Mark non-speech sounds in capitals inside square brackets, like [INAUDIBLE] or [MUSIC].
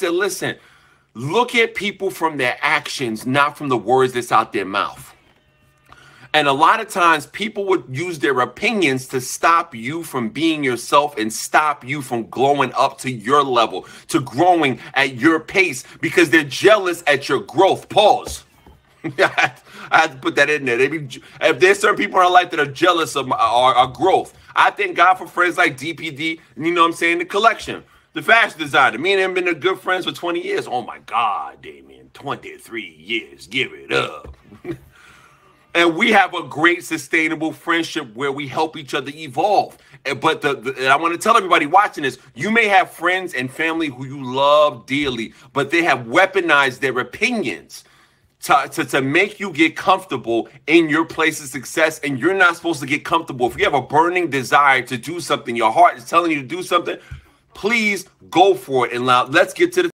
said, listen, look at people from their actions, not from the words that's out their mouth. And a lot of times people would use their opinions to stop you from being yourself and stop you from glowing up to your level, to growing at your pace because they're jealous at your growth. Pause. [LAUGHS] I have to put that in there. They be, if there's certain people in our life that are jealous of our, our growth, I thank God for friends like DPD, you know what I'm saying, the collection, the fashion designer. Me and him been good friends for 20 years. Oh my God, Damien, 23 years. Give it up. [LAUGHS] and we have a great sustainable friendship where we help each other evolve but the, the i want to tell everybody watching this you may have friends and family who you love dearly but they have weaponized their opinions to, to, to make you get comfortable in your place of success and you're not supposed to get comfortable if you have a burning desire to do something your heart is telling you to do something please go for it. And now let's get to the